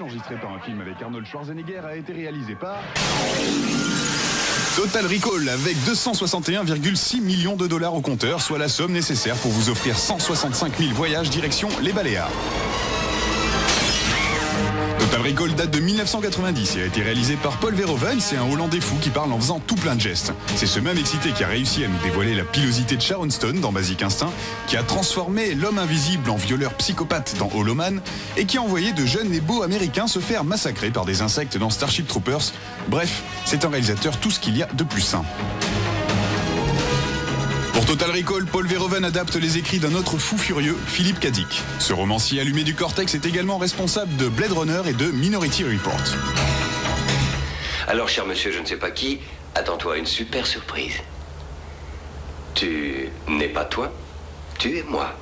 Enregistré par un film avec Arnold Schwarzenegger, a été réalisé par... Total Recall avec 261,6 millions de dollars au compteur, soit la somme nécessaire pour vous offrir 165 000 voyages direction les Baléares. Total Recall date de 1990 et a été réalisé par Paul Verhoeven. C'est un Hollandais fou qui parle en faisant tout plein de gestes. C'est ce même excité qui a réussi à nous dévoiler la pilosité de Sharon Stone dans Basic Instinct, qui a transformé l'homme invisible en violeur psychopathe dans Holoman et qui a envoyé de jeunes et beaux américains se faire massacrer par des insectes dans Starship Troopers. Bref, c'est un réalisateur tout ce qu'il y a de plus sain. Total Recall, Paul Verhoeven adapte les écrits d'un autre fou furieux, Philippe Kadik. Ce romancier allumé du cortex est également responsable de Blade Runner et de Minority Report. Alors, cher monsieur, je ne sais pas qui, attends-toi une super surprise. Tu n'es pas toi, tu es moi.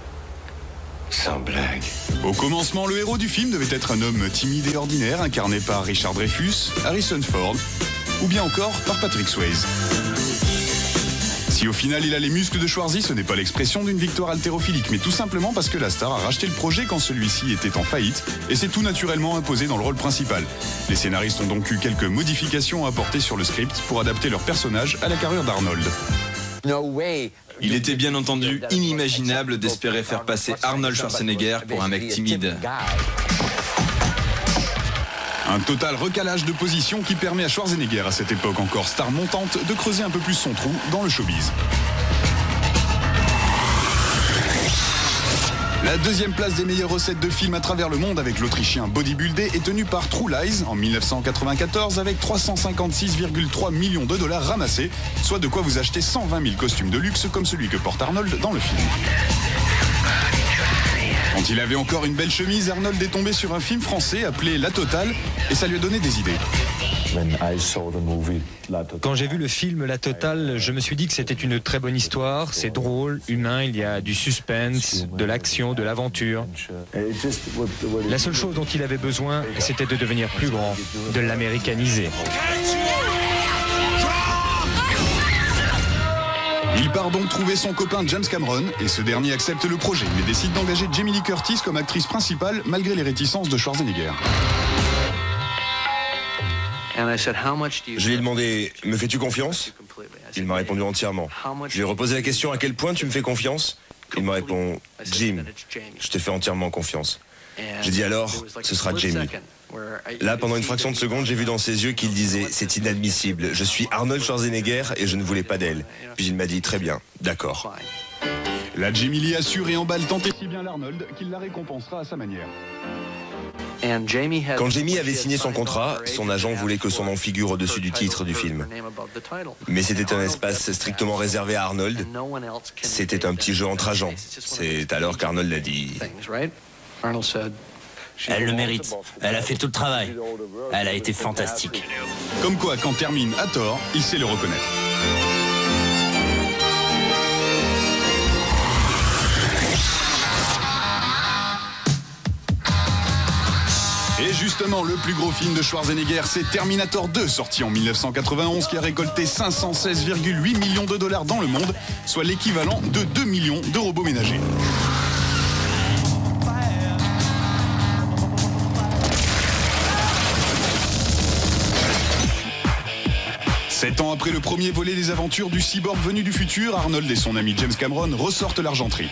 Sans blague. Au commencement, le héros du film devait être un homme timide et ordinaire, incarné par Richard Dreyfus, Harrison Ford, ou bien encore par Patrick Swayze. Si au final il a les muscles de Schwarzy, ce n'est pas l'expression d'une victoire haltérophilique, mais tout simplement parce que la star a racheté le projet quand celui-ci était en faillite, et s'est tout naturellement imposé dans le rôle principal. Les scénaristes ont donc eu quelques modifications à apporter sur le script pour adapter leur personnage à la carrure d'Arnold. Il était bien entendu inimaginable d'espérer faire passer Arnold Schwarzenegger pour un mec timide. Un total recalage de position qui permet à Schwarzenegger, à cette époque encore star montante, de creuser un peu plus son trou dans le showbiz. La deuxième place des meilleures recettes de films à travers le monde avec l'Autrichien Bodybuildé est tenue par True Lies en 1994 avec 356,3 millions de dollars ramassés, soit de quoi vous acheter 120 000 costumes de luxe comme celui que porte Arnold dans le film. Quand il avait encore une belle chemise, Arnold est tombé sur un film français appelé La Totale et ça lui a donné des idées. Quand j'ai vu le film La Totale, je me suis dit que c'était une très bonne histoire, c'est drôle, humain, il y a du suspense, de l'action, de l'aventure. La seule chose dont il avait besoin, c'était de devenir plus grand, de l'américaniser. Il part donc trouver son copain James Cameron et ce dernier accepte le projet mais décide d'engager Jamie Lee Curtis comme actrice principale malgré les réticences de Schwarzenegger. Je lui ai demandé, me fais-tu confiance? Il m'a répondu entièrement. Je lui ai reposé la question, à quel point tu me fais confiance? Il me répond, Jim, je te fais entièrement confiance. J'ai dit alors, ce sera Jamie. Là, pendant une fraction de seconde, j'ai vu dans ses yeux qu'il disait C'est inadmissible, je suis Arnold Schwarzenegger et je ne voulais pas d'elle. Puis il m'a dit Très bien, d'accord. La Jamie Lee assure et emballe tant et si bien l'Arnold qu'il la récompensera à sa manière. Quand Jamie avait signé son contrat, son agent voulait que son nom figure au-dessus du titre du film. Mais c'était un espace strictement réservé à Arnold. C'était un petit jeu entre agents. C'est alors qu'Arnold a dit elle le mérite. Elle a fait tout le travail. Elle a été fantastique. Comme quoi, quand termine à tort, il sait le reconnaître. Et justement, le plus gros film de Schwarzenegger, c'est Terminator 2, sorti en 1991, qui a récolté 516,8 millions de dollars dans le monde, soit l'équivalent de 2 millions de robots ménagers. Sept ans après le premier volet des aventures du cyborg venu du futur, Arnold et son ami James Cameron ressortent l'argenterie.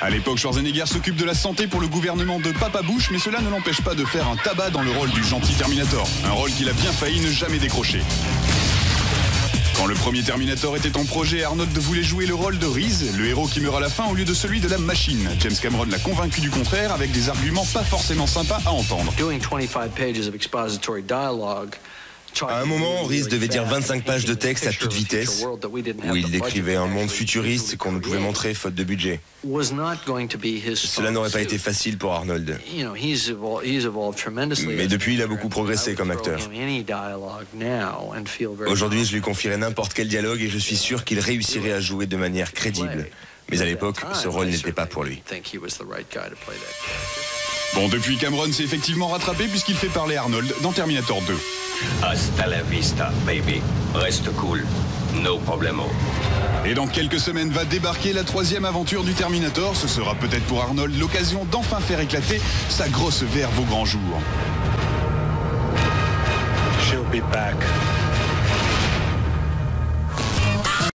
À l'époque, Schwarzenegger s'occupe de la santé pour le gouvernement de Papa Bush, mais cela ne l'empêche pas de faire un tabac dans le rôle du gentil Terminator, un rôle qu'il a bien failli ne jamais décrocher. Quand le premier Terminator était en projet, Arnold voulait jouer le rôle de Reese, le héros qui meurt à la fin au lieu de celui de la machine. James Cameron l'a convaincu du contraire avec des arguments pas forcément sympas à entendre. À un moment, Reese devait dire 25 pages de texte à toute vitesse, où il décrivait un monde futuriste qu'on ne pouvait montrer faute de budget. Cela n'aurait pas été facile pour Arnold. Mais depuis, il a beaucoup progressé comme acteur. Aujourd'hui, je lui confierais n'importe quel dialogue et je suis sûr qu'il réussirait à jouer de manière crédible. Mais à l'époque, ce rôle n'était pas pour lui. Bon, depuis Cameron s'est effectivement rattrapé puisqu'il fait parler Arnold dans Terminator 2. Hasta la vista, baby. Reste cool. No problemo. Et dans quelques semaines va débarquer la troisième aventure du Terminator. Ce sera peut-être pour Arnold l'occasion d'enfin faire éclater sa grosse verve au grand jour. She'll be.